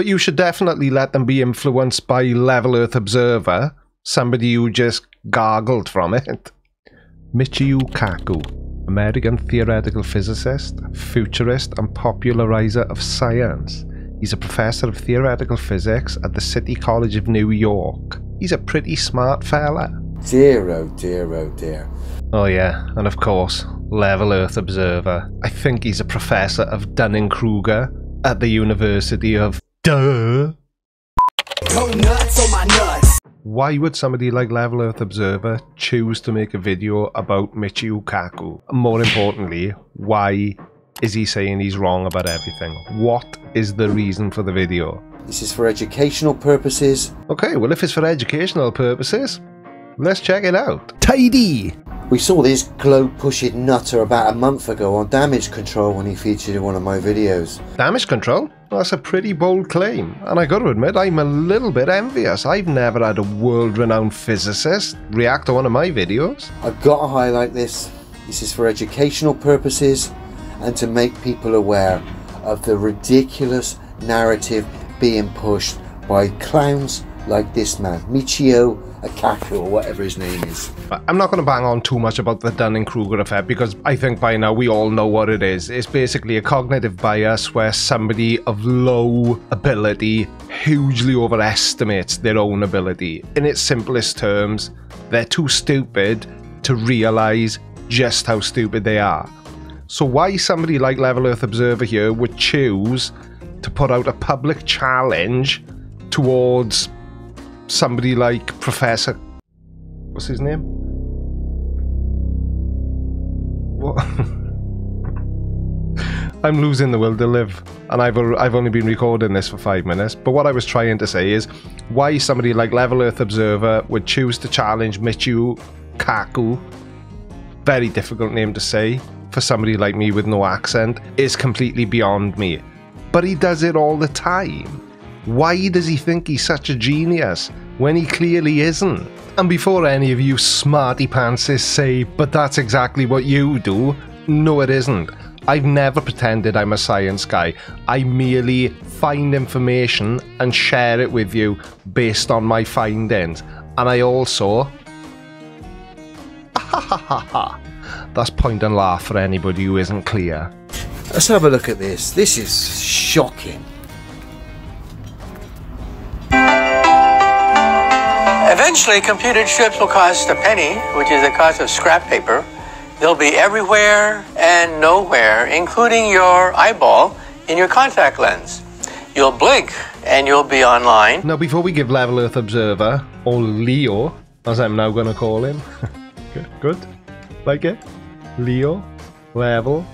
But you should definitely let them be influenced by Level Earth Observer, somebody who just gargled from it. Michio Kaku, American theoretical physicist, futurist, and popularizer of science. He's a professor of theoretical physics at the City College of New York. He's a pretty smart fella. Dear, oh dear, oh dear. Oh, yeah, and of course, Level Earth Observer. I think he's a professor of Dunning Kruger at the University of Duh. Go nuts on my nuts. Why would somebody like Level Earth Observer choose to make a video about Michio Kaku? More importantly, why is he saying he's wrong about everything? What is the reason for the video? This is for educational purposes. Okay, well, if it's for educational purposes, let's check it out. Tidy! We saw this globe pushing nutter about a month ago on damage control when he featured in one of my videos. Damage control? That's a pretty bold claim, and I gotta admit, I'm a little bit envious. I've never had a world renowned physicist react to one of my videos. I've got to highlight this. This is for educational purposes and to make people aware of the ridiculous narrative being pushed by clowns like this man, Michio Akaku, or whatever his name is. I'm not going to bang on too much about the Dunning Kruger effect because I think by now we all know what it is. It's basically a cognitive bias where somebody of low ability hugely overestimates their own ability. In its simplest terms, they're too stupid to realize just how stupid they are. So, why somebody like Level Earth Observer here would choose to put out a public challenge towards somebody like Professor. What's his name? What? I'm losing the will to live, and I've I've only been recording this for five minutes. But what I was trying to say is, why somebody like Level Earth Observer would choose to challenge Michio Kaku, very difficult name to say for somebody like me with no accent, is completely beyond me. But he does it all the time. Why does he think he's such a genius when he clearly isn't? And before any of you smarty pantses say, but that's exactly what you do, no, it isn't. I've never pretended I'm a science guy. I merely find information and share it with you based on my findings. And I also. Ha ha ha ha. That's point and laugh for anybody who isn't clear. Let's have a look at this. This is shocking. Eventually, computer chips will cost a penny, which is the cost of scrap paper. They'll be everywhere and nowhere, including your eyeball in your contact lens. You'll blink and you'll be online. Now, before we give Level Earth Observer, or Leo, as I'm now going to call him, good, good, like it, Leo, Level,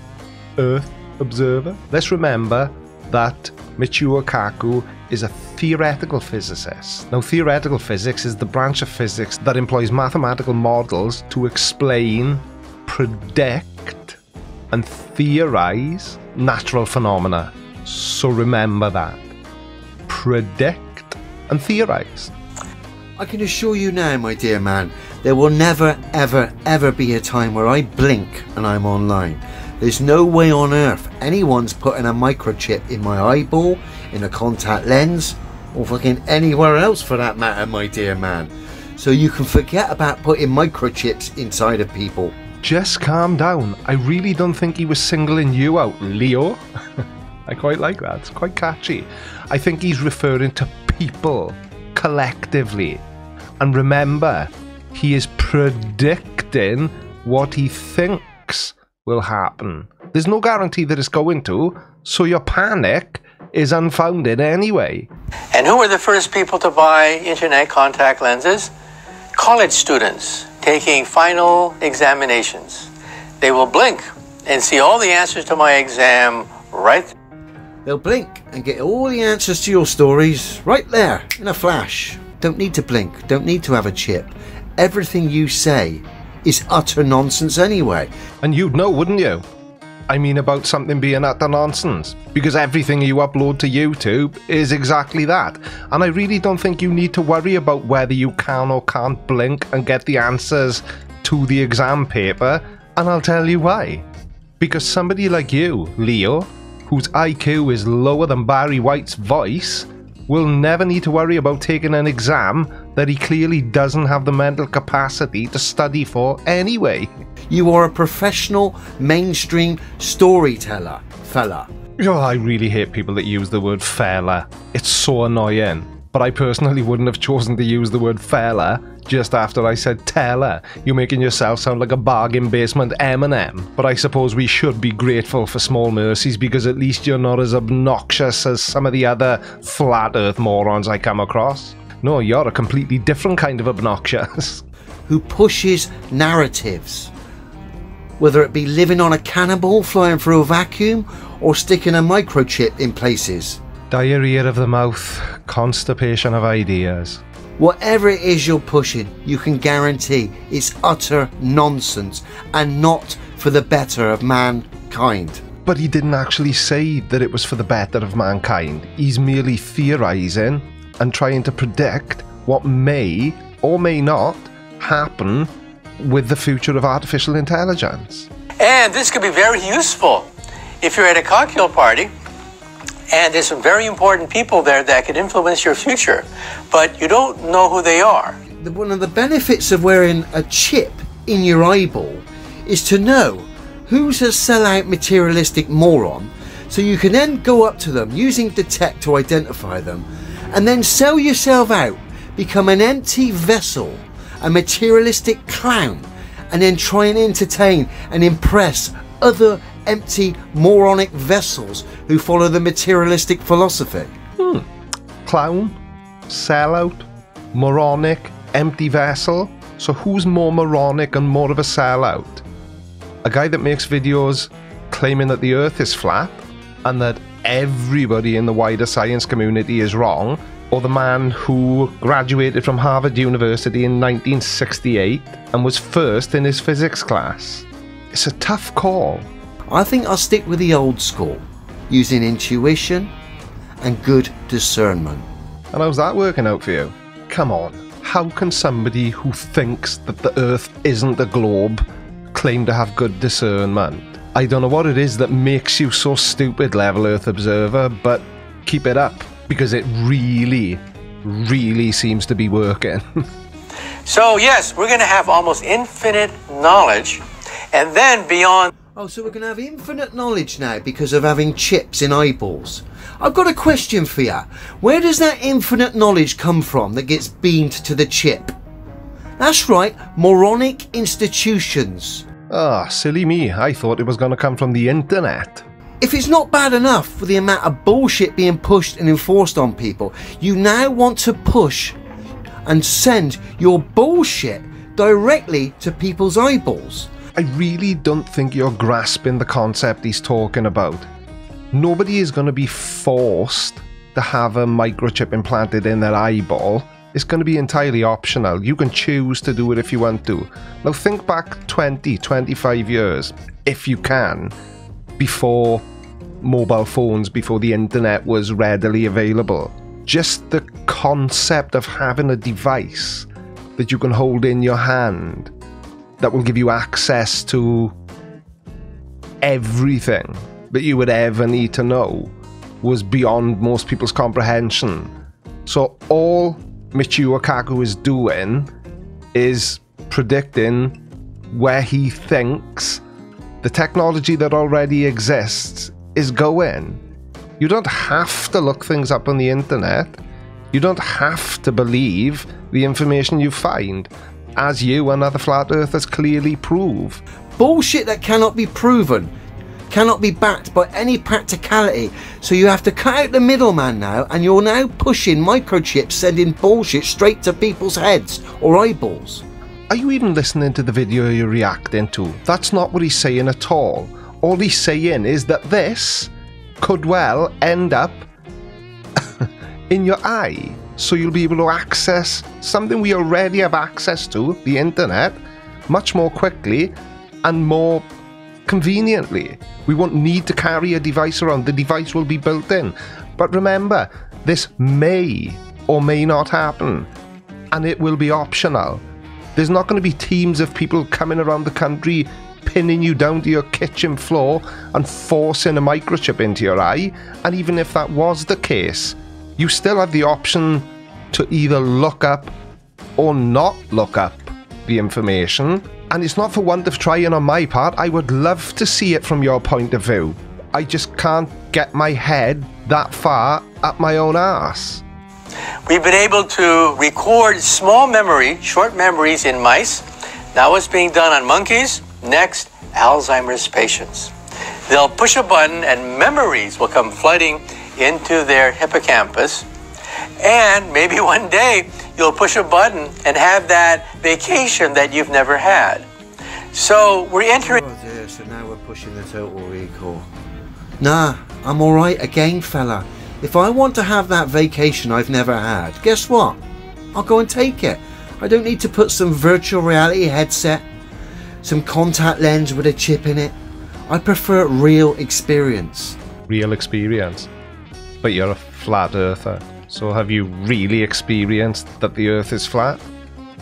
Earth Observer. Let's remember that Michio Kaku is a theoretical physicist. Now, theoretical physics is the branch of physics that employs mathematical models to explain, predict, and theorize natural phenomena. So remember that. Predict and theorize. I can assure you now, my dear man, there will never, ever, ever be a time where I blink and I'm online. There's no way on earth anyone's putting a microchip in my eyeball, in a contact lens, or fucking anywhere else for that matter, my dear man. So you can forget about putting microchips inside of people. Just calm down. I really don't think he was singling you out, Leo. I quite like that. It's quite catchy. I think he's referring to people collectively. And remember, he is predicting what he thinks will happen. There's no guarantee that it's going to, so your panic is unfounded anyway. And who were the first people to buy internet contact lenses? College students taking final examinations. They will blink and see all the answers to my exam right They'll blink and get all the answers to your stories right there in a flash. Don't need to blink, don't need to have a chip. Everything you say is utter nonsense anyway. And you'd know, wouldn't you? I mean, about something being utter nonsense. Because everything you upload to YouTube is exactly that. And I really don't think you need to worry about whether you can or can't blink and get the answers to the exam paper. And I'll tell you why. Because somebody like you, Leo, whose IQ is lower than Barry White's voice, will never need to worry about taking an exam that he clearly doesn't have the mental capacity to study for anyway. You are a professional mainstream storyteller, fella. Oh, I really hate people that use the word fella. It's so annoying. But I personally wouldn't have chosen to use the word fella just after I said teller. You're making yourself sound like a bargain basement Eminem. But I suppose we should be grateful for small mercies because at least you're not as obnoxious as some of the other flat earth morons I come across. No, you're a completely different kind of obnoxious. Who pushes narratives. Whether it be living on a cannibal flying through a vacuum or sticking a microchip in places. Diarrhea of the mouth, constipation of ideas. Whatever it is you're pushing, you can guarantee it's utter nonsense and not for the better of mankind. But he didn't actually say that it was for the better of mankind. He's merely theorizing and trying to predict what may or may not happen with the future of artificial intelligence. And this could be very useful if you're at a cocktail party and there's some very important people there that could influence your future, but you don't know who they are. One of the benefits of wearing a chip in your eyeball is to know who's a sellout materialistic moron so you can then go up to them using detect to identify them and then sell yourself out, become an empty vessel, a materialistic clown, and then try and entertain and impress other empty moronic vessels who follow the materialistic philosophy. Hmm. Clown, sellout, moronic, empty vessel. So who's more moronic and more of a sellout? A guy that makes videos claiming that the earth is flat and that everybody in the wider science community is wrong, or the man who graduated from Harvard University in 1968 and was first in his physics class? It's a tough call. I think I'll stick with the old school, using intuition and good discernment. And how's that working out for you? Come on, how can somebody who thinks that the Earth isn't a globe claim to have good discernment? I don't know what it is that makes you so stupid, Level Earth Observer, but keep it up because it really, really seems to be working. So, yes, we're going to have almost infinite knowledge, and then beyond Oh, so we're going to have infinite knowledge now because of having chips in eyeballs. I've got a question for you. Where does that infinite knowledge come from that gets beamed to the chip? That's right, moronic institutions. Ah, silly me, I thought it was going to come from the internet. If it's not bad enough for the amount of bullshit being pushed and enforced on people, you now want to push and send your bullshit directly to people's eyeballs. I really don't think you're grasping the concept he's talking about. Nobody is going to be forced to have a microchip implanted in their eyeball. It's going to be entirely optional. You can choose to do it if you want to. Now, think back 20, 25 years, if you can, before mobile phones, before the internet was readily available. Just the concept of having a device that you can hold in your hand that will give you access to everything that you would ever need to know was beyond most people's comprehension. So all Michio Kaku is doing is predicting where he thinks the technology that already exists is going. You don't have to look things up on the internet. You don't have to believe the information you find, as you and other flat earthers clearly prove. Bullshit that cannot be proven, cannot be backed by any practicality. So you have to cut out the middleman now, and you're now pushing microchips sending bullshit straight to people's heads or eyeballs. Are you even listening to the video you're reacting to? That's not what he's saying at all. All he's saying is that this could well end up in your eye. So you'll be able to access something we already have access to, the internet, much more quickly and more conveniently. We won't need to carry a device around, the device will be built in. But remember, this may or may not happen, and it will be optional. There's not going to be teams of people coming around the country pinning you down to your kitchen floor and forcing a microchip into your eye. And even if that was the case, you still have the option to either look up or not look up the information. And it's not for want of trying on my part. I would love to see it from your point of view. I just can't get my head that far up my own ass. We've been able to record small memory, short memories in mice. Now it's being done on monkeys. Next, Alzheimer's patients. They'll push a button and memories will come flooding into their hippocampus. And maybe one day you'll push a button and have that vacation that you've never had. So we're entering. Oh dear, so now we're pushing the total recall. Nah, I'm alright again, fella. If I want to have that vacation I've never had, guess what? I'll go and take it. I don't need to put some virtual reality headset, some contact lens with a chip in it. I prefer real experience. Real experience. But you're a flat earther. So have you really experienced that the earth is flat?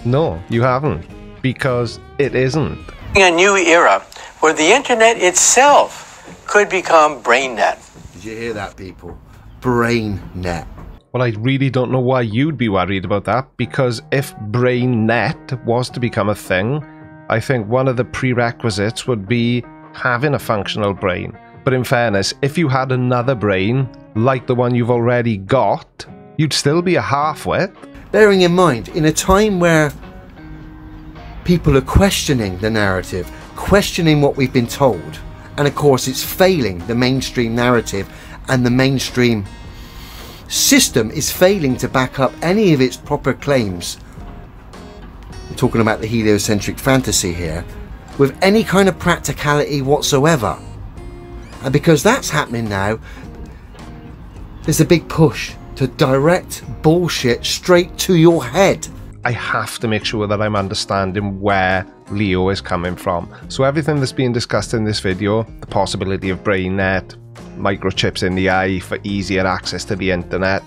No, you haven't. Because it isn't. a new era where the internet itself could become BrainNet. Did you hear that, people? Brain net. Well, I really don't know why you'd be worried about that, because if BrainNet was to become a thing, I think one of the prerequisites would be having a functional brain. But in fairness, if you had another brain, like the one you've already got, you'd still be a halfwit. Bearing in mind, in a time where people are questioning the narrative, questioning what we've been told, and of course it's failing the mainstream narrative and the mainstream system is failing to back up any of its proper claims. I'm talking about the heliocentric fantasy here, with any kind of practicality whatsoever. And because that's happening now, there's a big push to direct bullshit straight to your head. I have to make sure that I'm understanding where Leo is coming from. So everything that's being discussed in this video, the possibility of brain net, microchips in the eye for easier access to the internet,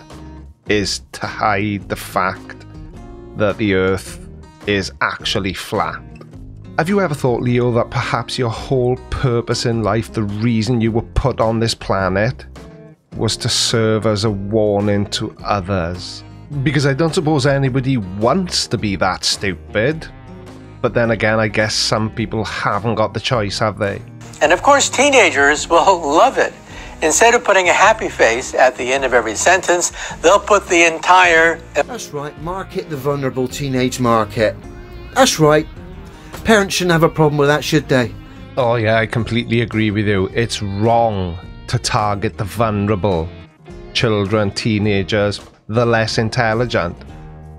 is to hide the fact that the Earth is actually flat. Have you ever thought, Leo, that perhaps your whole purpose in life, the reason you were put on this planet, was to serve as a warning to others? Because I don't suppose anybody wants to be that stupid. But then again, I guess some people haven't got the choice, have they? And of course, teenagers will love it. Instead of putting a happy face at the end of every sentence, they'll put the entire That's right, market the vulnerable teenage market. That's right. Parents shouldn't have a problem with that, should they? Oh, yeah, I completely agree with you. It's wrong to target the vulnerable children, teenagers, the less intelligent.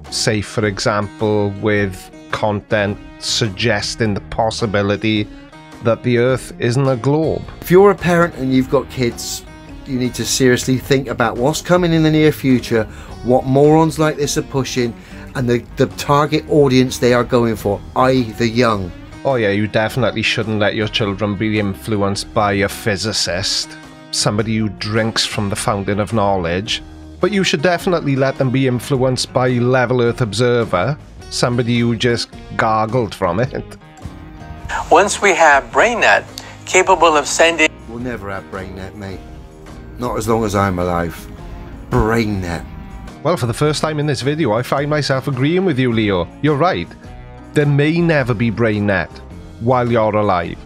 Say, for example, with content suggesting the possibility that the Earth isn't a globe. If you're a parent and you've got kids, you need to seriously think about what's coming in the near future, what morons like this are pushing, and the, the target audience they are going for, i.e., the young. Oh, yeah, you definitely shouldn't let your children be influenced by a physicist, somebody who drinks from the fountain of knowledge. But you should definitely let them be influenced by Level Earth Observer, somebody who just gargled from it. Once we have BrainNet capable of sending We'll never have BrainNet, mate. Not as long as I'm alive. BrainNet. Well, for the first time in this video, I find myself agreeing with you, Leo. You're right. There may never be BrainNet while you're alive.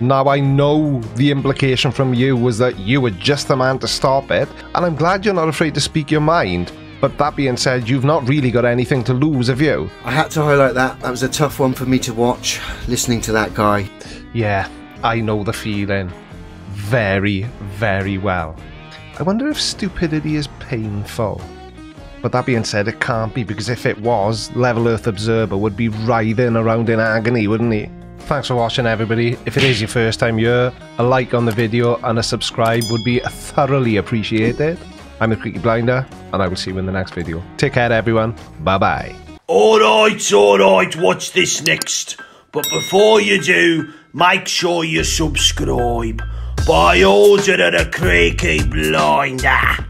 Now, I know the implication from you was that you were just the man to stop it, and I'm glad you're not afraid to speak your mind. But that being said, you've not really got anything to lose, have you? I had to highlight that. That was a tough one for me to watch, listening to that guy. Yeah, I know the feeling. Very, very well. I wonder if stupidity is painful. But that being said, it can't be because if it was, Level Earth Observer would be writhing around in agony, wouldn't he? Thanks for watching, everybody. If it is your first time here, a like on the video and a subscribe would be thoroughly appreciated. I'm the Creaky Blinder, and I will see you in the next video. Take care, everyone. Bye bye. Alright, alright, watch this next. But before you do, make sure you subscribe. By order of the Creaky Blinder.